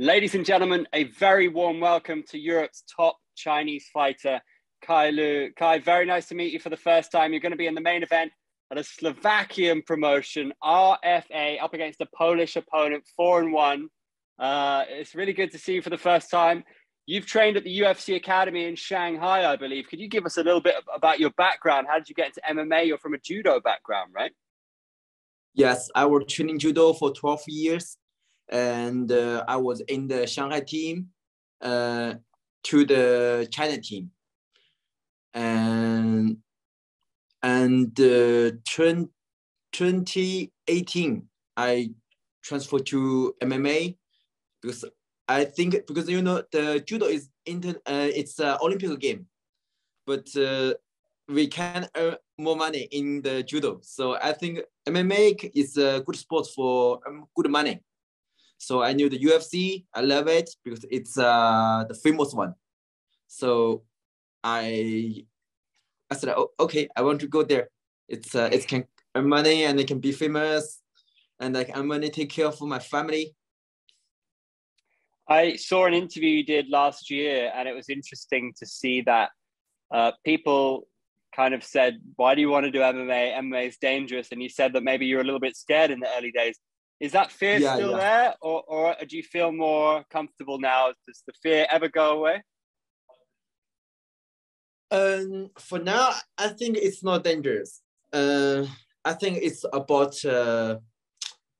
Ladies and gentlemen, a very warm welcome to Europe's top Chinese fighter, Kai Lu. Kai, very nice to meet you for the first time. You're going to be in the main event at a Slovakian promotion, RFA, up against a Polish opponent, four and one. Uh, it's really good to see you for the first time. You've trained at the UFC Academy in Shanghai, I believe. Could you give us a little bit about your background? How did you get into MMA? You're from a judo background, right? Yes, I was training judo for 12 years and uh, I was in the Shanghai team uh, to the China team. And and uh, 2018, I transferred to MMA because I think because you know the judo is inter uh, it's an Olympic game, but uh, we can earn more money in the judo. So I think MMA is a good sport for um, good money. So I knew the UFC. I love it because it's uh, the famous one. So I I said, oh, okay, I want to go there. It's uh, it can earn money and it can be famous, and like I'm gonna take care of my family. I saw an interview you did last year, and it was interesting to see that uh, people kind of said, "Why do you want to do MMA? MMA is dangerous." And you said that maybe you were a little bit scared in the early days. Is that fear yeah, still yeah. there, or, or do you feel more comfortable now? Does the fear ever go away? Um, for now, I think it's not dangerous. Uh, I think it's about uh,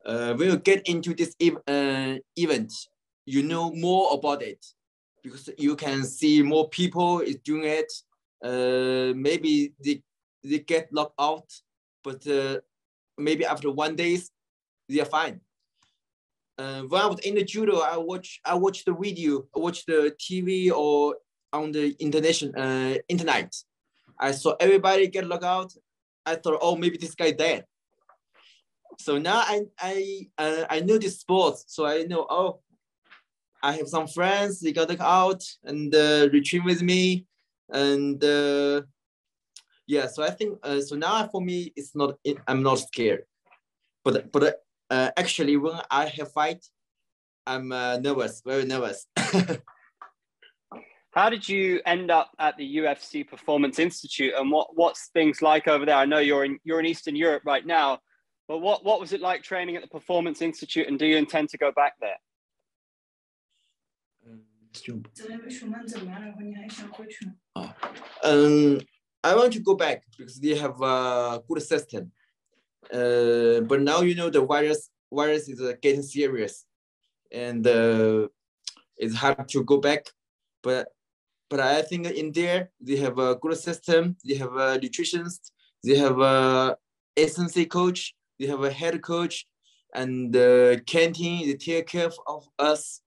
uh, when you get into this ev- uh, event, you know more about it because you can see more people is doing it. Uh, maybe they, they get locked out, but uh, maybe after one days, they are fine. Uh, when I was in the judo, I watch I watch the video, I watch the TV or on the international uh, internet. I saw everybody get locked out. I thought, oh, maybe this guy dead. So now I I uh, I know this sport, so I know oh, I have some friends. They got locked out and uh, retrieve with me, and uh, yeah. So I think uh, so now for me it's not I'm not scared, but but uh, actually, when I have fight, I'm uh, nervous, very nervous. How did you end up at the UFC Performance Institute, and what what's things like over there? I know you're in you're in Eastern Europe right now, but what what was it like training at the Performance Institute, and do you intend to go back there? Um, I want to go back because they have a good system. Uh, but now you know the virus virus is uh, getting serious, and uh, it's hard to go back. But but I think in there they have a good system. They have a nutritionist. They have a S&C coach. They have a head coach, and the canteen. They take care of us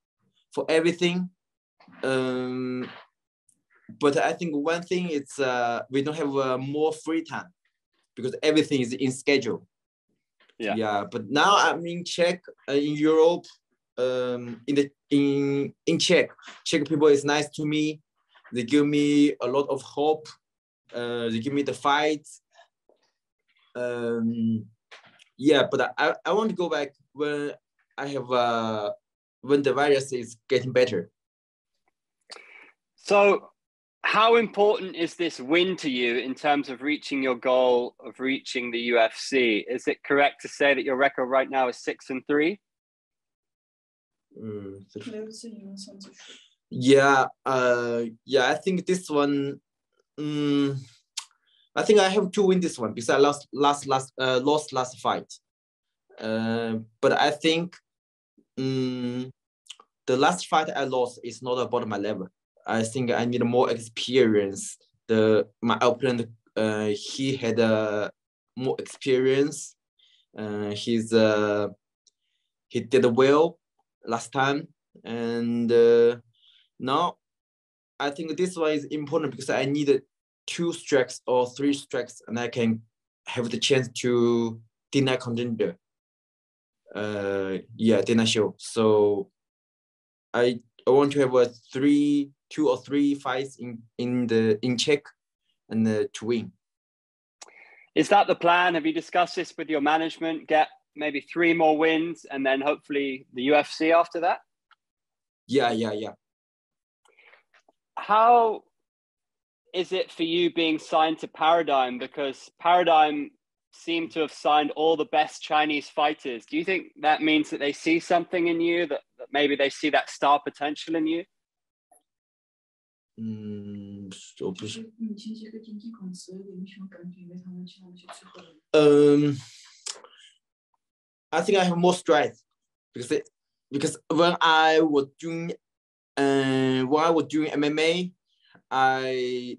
for everything. Um, but I think one thing is uh, we don't have uh, more free time because everything is in schedule. Yeah. Yeah, but now I'm in Czech, uh, in Europe, um, in the in in Czech. Czech people is nice to me. They give me a lot of hope. Uh, they give me the fight. Um, yeah, but I, I want to go back when I have uh, when the virus is getting better. So how important is this win to you in terms of reaching your goal of reaching the UFC? Is it correct to say that your record right now is six and three? Mm, yeah, uh, yeah. I think this one. Um, I think I have to win this one because I lost last last uh, lost last fight. Uh, but I think um, the last fight I lost is not about my level. I think I need more experience. The my opponent, uh, he had uh, more experience. Uh, he's uh, he did well last time, and uh, now I think this one is important because I needed two strikes or three strikes, and I can have the chance to deny contender. Uh, yeah, deny show. So I I want to have a three two or three fights in in the in Czech and uh, to win. Is that the plan? Have you discussed this with your management? Get maybe three more wins and then hopefully the UFC after that. Yeah, yeah, yeah. How is it for you being signed to Paradigm? Because Paradigm seem to have signed all the best Chinese fighters. Do you think that means that they see something in you, that, that maybe they see that star potential in you? 嗯，我不是，你进这个经纪公司有没有什么感觉？因为他们其他那些最后的人。 um, I think I have more strength because it, because when I was doing, uh, when I was doing MMA, I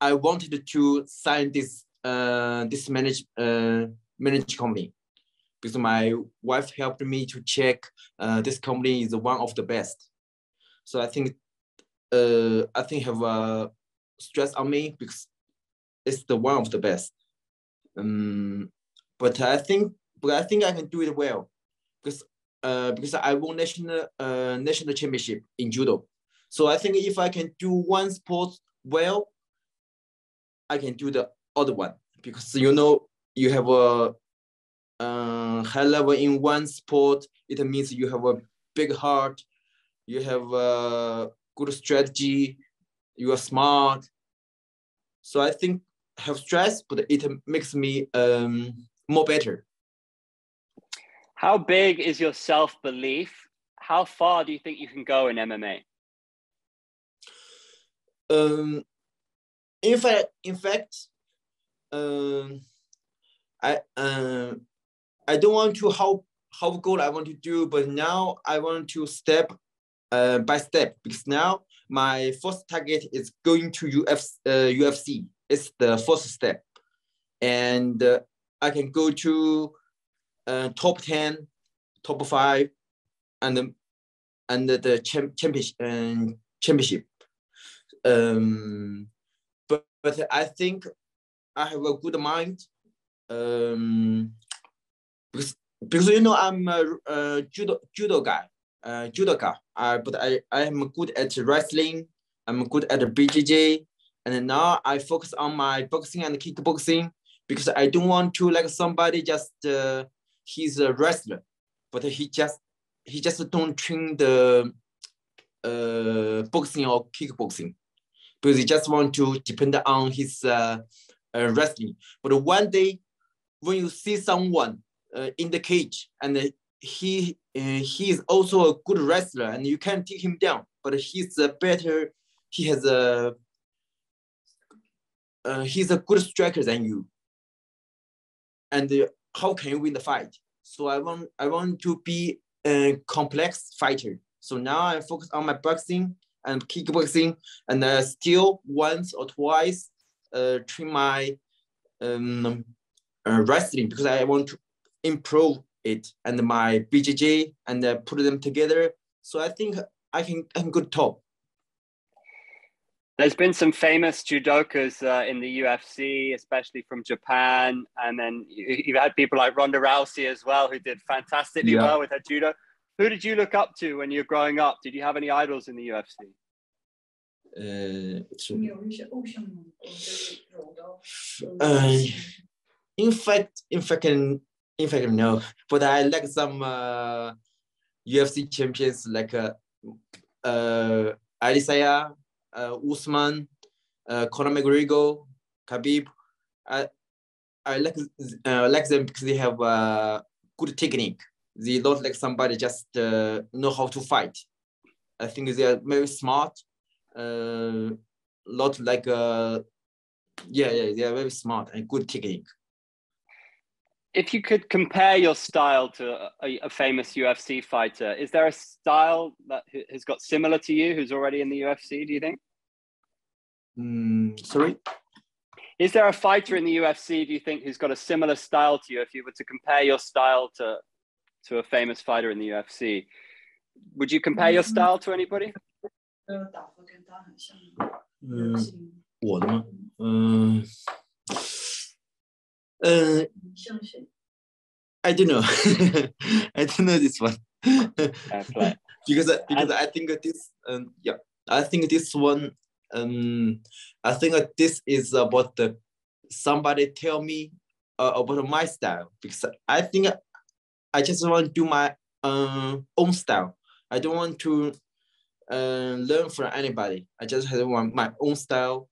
I wanted to sign this uh this manage uh manage company because my wife helped me to check uh this company is one of the best. So I think uh I think have a stress on me because it's the one of the best. Um, but I think, but I think I can do it well, because uh, because I won national uh national championship in judo. So I think if I can do one sport well, I can do the other one because you know you have a uh, high level in one sport. It means you have a big heart, you have a good strategy, you are smart. So I think have stress, but it makes me um, more better. How big is your self belief? How far do you think you can go in MMA? Um, in fact, in fact, um, I um, I don't want to how how goal I want to do, but now I want to step uh, by step because now my first target is going to Uf, uh, UFC. It's the first step, and uh, I can go to uh, top ten, top five, and the- and the champ, championship and championship. Um, but but I think I have a good mind. Um, because because you know I'm a, a judo judo guy, uh, judo guy. Uh, but I I am good at wrestling. I'm good at BJJ, and now I focus on my boxing and kickboxing because I don't want to like somebody just uh, he's a wrestler, but he just he just don't train the uh boxing or kickboxing because he just want to depend on his uh, uh, wrestling. But one day, when you see someone uh, in the cage and he uh, he is also a good wrestler and you can take him down, but he's a better. He has a uh, he's a good striker than you. And uh, how can you win the fight? So I want I want to be a complex fighter. So now I focus on my boxing and kickboxing and uh, still once or twice uh, train my um, uh, wrestling because I want to improve it and my BJJ and uh, put them together. So I think I can I'm good top. There's been some famous judokas uh, in the UFC, especially from Japan, and then you've had people like Ronda Rousey as well, who did fantastically yeah. well with her judo. Who did you look up to when you were growing up? Did you have any idols in the UFC? Uh, uh, uh, in fact, in fact, can in fact, no. But I like some uh, UFC champions like uh, uh, Alisaya, uh, Usman, uh, Conor McGregor, Khabib. I I like uh, like them because they have uh, good technique. They don't like somebody just uh, know how to fight. I think they are very smart. Uh, lot like uh, yeah, yeah, they are very smart and good technique If you could compare your style to a, a famous UFC fighter, is there a style that h- has got similar to you who's already in the UFC, do you think? Mm, sorry. Is there a fighter in the UFC, do you think, who's got a similar style to you? If you were to compare your style to, to a famous fighter in the UFC, would you compare your style to anybody? 呃，打法跟他很像吗？嗯，行我的吗？嗯，嗯 ，I don't know. I don't know this one. Play. because I- because I think this um yeah I think this one um I think this is about the somebody tell me uh, about my style because I think I just want to do my um own style. I don't want to uh, learn from anybody. I just have one my own style.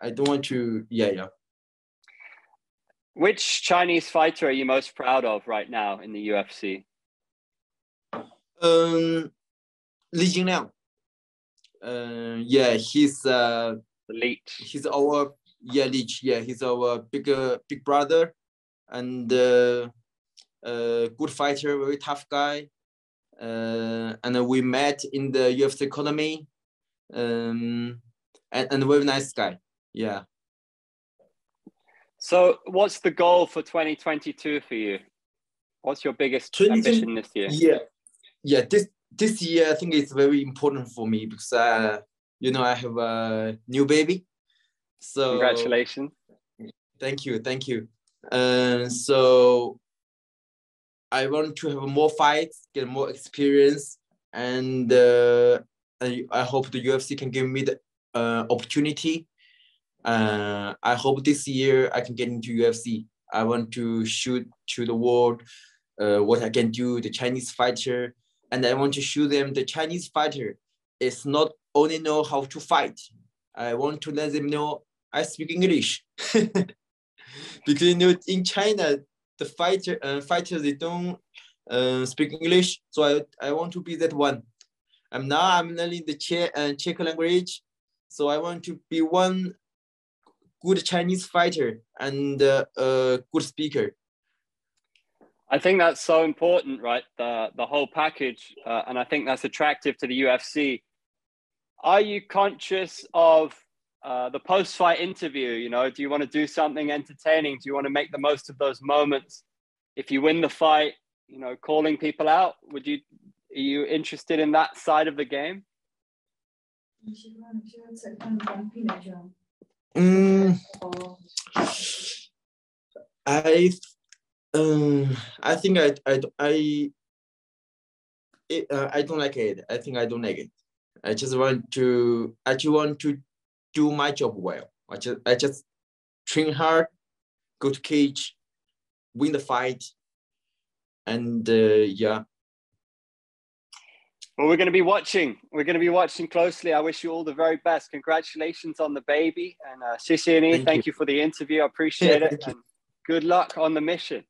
I don't want to. Yeah, yeah. Which Chinese fighter are you most proud of right now in the UFC? Um, Li Jingliang. Uh, yeah, he's uh, Elite. he's our yeah Leech. Yeah, he's our big uh, big brother, and uh, uh, good fighter, very tough guy. Uh, and we met in the UFC Academy, um, and and very nice guy. Yeah. So, what's the goal for 2022 for you? What's your biggest 2020 ambition this year? Yeah, yeah. This this year I think it's very important for me because uh, you know I have a new baby. So Congratulations. Thank you, thank you. Uh, so I want to have more fights, get more experience, and uh, I, I hope the UFC can give me the uh, opportunity. Uh, I hope this year I can get into UFC. I want to shoot to the world uh, what I can do, the Chinese fighter, and I want to show them the Chinese fighter is not only know how to fight. I want to let them know I speak English. because you know in China the fighter uh, fighters they don't uh, speak English, so I, I want to be that one. I'm now I'm learning the Czech uh, Czech language, so I want to be one good Chinese fighter and uh, a good speaker. I think that's so important, right? The the whole package, uh, and I think that's attractive to the UFC. Are you conscious of uh, the post-fight interview? You know, do you want to do something entertaining? Do you want to make the most of those moments? If you win the fight, you know, calling people out. Would you? Are you interested in that side of the game? Mm, I um I think I I I it, uh, I don't like it. I think I don't like it. I just want to I just want to do my job well. I just I just train hard, go to cage, win the fight, and uh, yeah, well, we're going to be watching. We're going to be watching closely. I wish you all the very best. Congratulations on the baby, and uh, Sisiani, Thank thank, you. you for the interview. I appreciate Yeah, it, and good luck on the mission.